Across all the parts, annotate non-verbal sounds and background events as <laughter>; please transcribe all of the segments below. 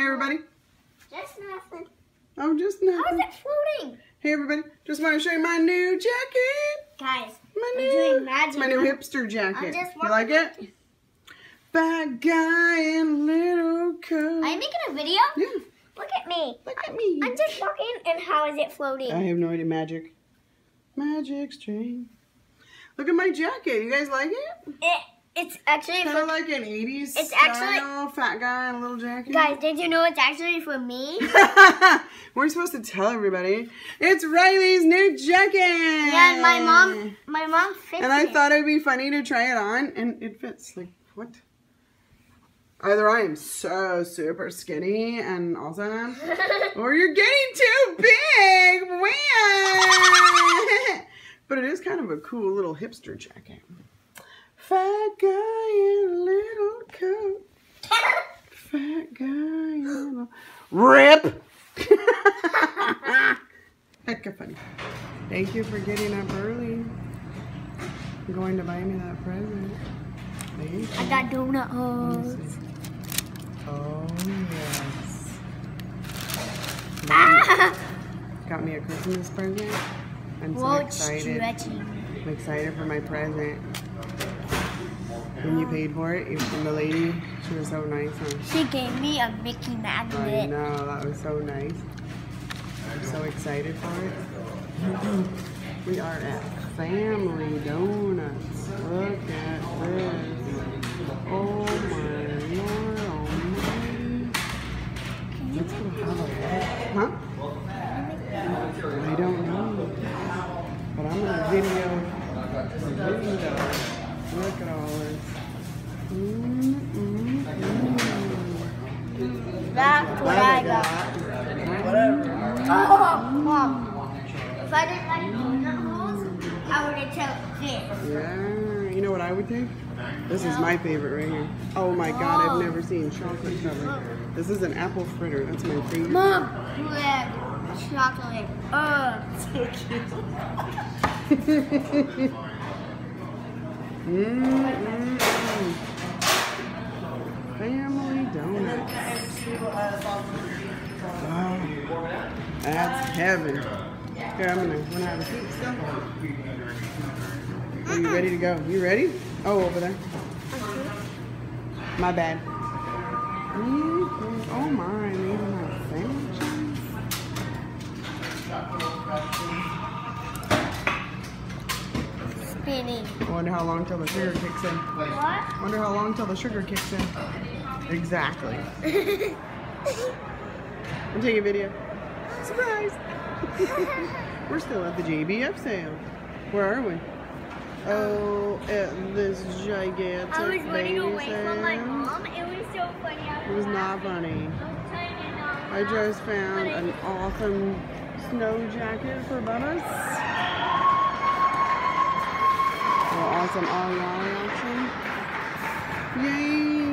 Hey, everybody. Just nothing. Oh, just How is nothing. it floating? Hey, everybody. Just want to show you my new jacket. Guys, My I'm new, doing magic. my new hipster jacket. You like it? Bad guy in little coat. Are you making a video? Yeah, Look at me. look at me. I'm just walking, and how is it floating? I have no idea. Magic. Magic string. Look at my jacket. You guys like it? It, it's actually Kind of like an 80s It's style actually- fat guy in a little jacket. guys. Did you know it's actually for me? <laughs> We're supposed to tell everybody. It's Riley's new jacket. Yeah, and my mom, my mom fits And I it. thought it'd be funny to try it on, and it fits. Like, what? Either I am so super skinny and awesome, <laughs> or you're getting too big. <laughs> But it is kind of a cool little hipster jacket. Fat guy in a little coat. Fat guy in a. Rip! Heck of funny. Thank you for getting up early. You're going to buy me that present. I got donut holes. Oh, yes. Ah! Got me a Christmas present. I'm so Whoa, excited. I'm excited for my present. When you paid for it, and the lady, she was so nice. Huh? She gave me a Mickey I magnet. know, that was so nice. I'm so excited for it. <clears throat> we are at Family Donuts. Look at this. That's what I got. Oh, mom. If I didn't like donut holes, I would have took this. Yeah, you know what I would take? This is my favorite right here. Oh my god, I've never seen chocolate covered. This is an apple fritter. That's my favorite. Mom, red chocolate. Oh, so cute. <laughs> Mm, donuts. Wow, that's heaven. Here, I'm gonna, wanna have a seat still. Are you ready to go? You ready? Oh, over there. My bad. Mhm. Oh my, are my sandwiches. Spinning. I wonder how long till the sugar kicks in. What? Wonder how long till the sugar kicks in. Exactly. <laughs> I'm taking a video. Surprise! <laughs> We're still at the JBF sale. Where are we? Oh, at this gigantic I was running away from my mom. It was so funny. I It was not funny. I just found an awesome snow jacket for Bubba's. Oh, awesome Ollie action. Yay!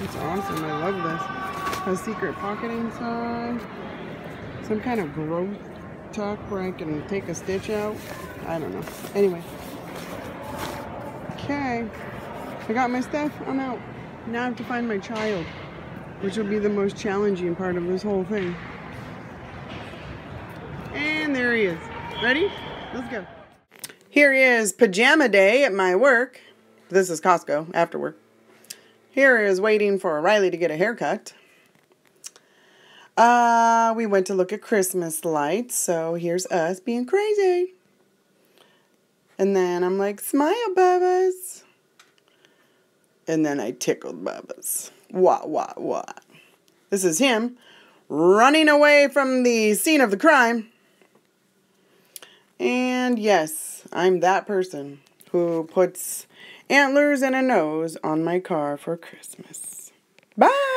It's awesome. I love this. Has secret pocket inside. Some kind of growth tuck where I can take a stitch out. I don't know. Anyway. Okay. I got my stuff. I'm out. Now I have to find my child which will be the most challenging part of this whole thing. And there he is. Ready? Let's go. Here is pajama day at my work. This is Costco after work. Here is waiting for Riley to get a haircut. Uh, we went to look at Christmas lights, so here's us being crazy. And then I'm like, smile, Bubba's. And then I tickled Bubba's. Wah, wah, wah. This is him running away from the scene of the crime. And yes, I'm that person who puts antlers and a nose on my car for Christmas. Bye!